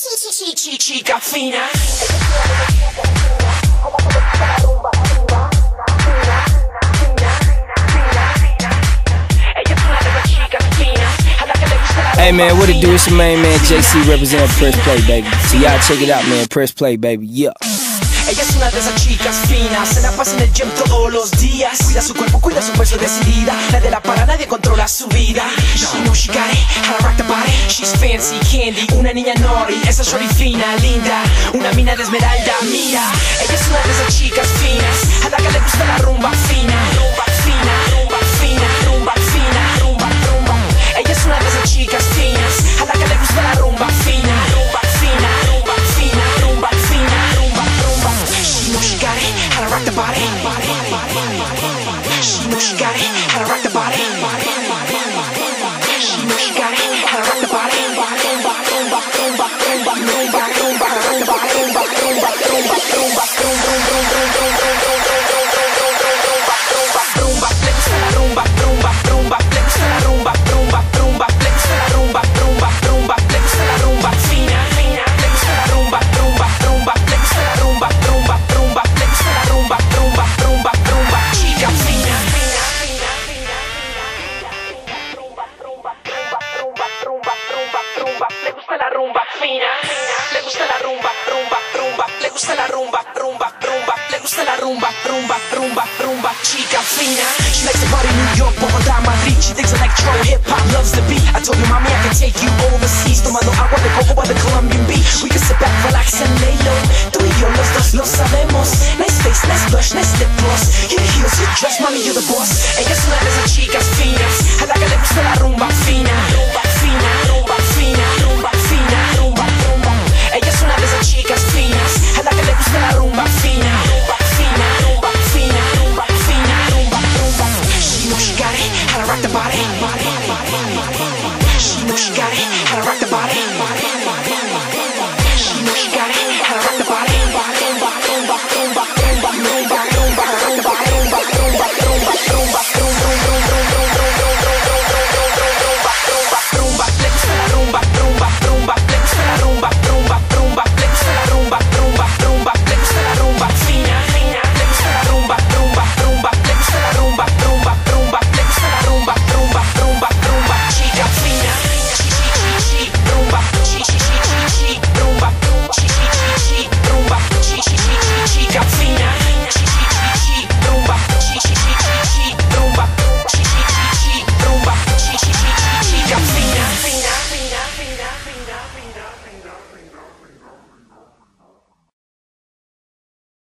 Chi, chi, chi, chica fina. Hey man, what it do? It's your main man JC representing Press Play, baby. So y'all check it out, man. Press Play, baby. Yeah. Ella es una de esas chicas finas, se la pasa en el gym todos los días. Cuida su cuerpo, cuida su peso decidida. Nadie la para, nadie controla su vida. She knows she got it, how to rock the body. She's fancy candy, una niña naughty. Esa shorty fina, linda, una mina de esmeralda, mira. Ella es una de esas chicas finas, a la que le gusta la. Rumba fina, She got it, how to rock the body. Chica. She likes to party New York, Bogotá, Madrid. She thinks electro hip hop loves the beat. I told you, mommy, I can take you overseas. Tomando agua de coco by the Colombian beach. We can sit back, relax and lay low. Tú y yo los dos lo sabemos. Nice face, nice blush, nice lip gloss. Your heels, your dress, mommy, you're the boss. Ella es una chicas finas, a la que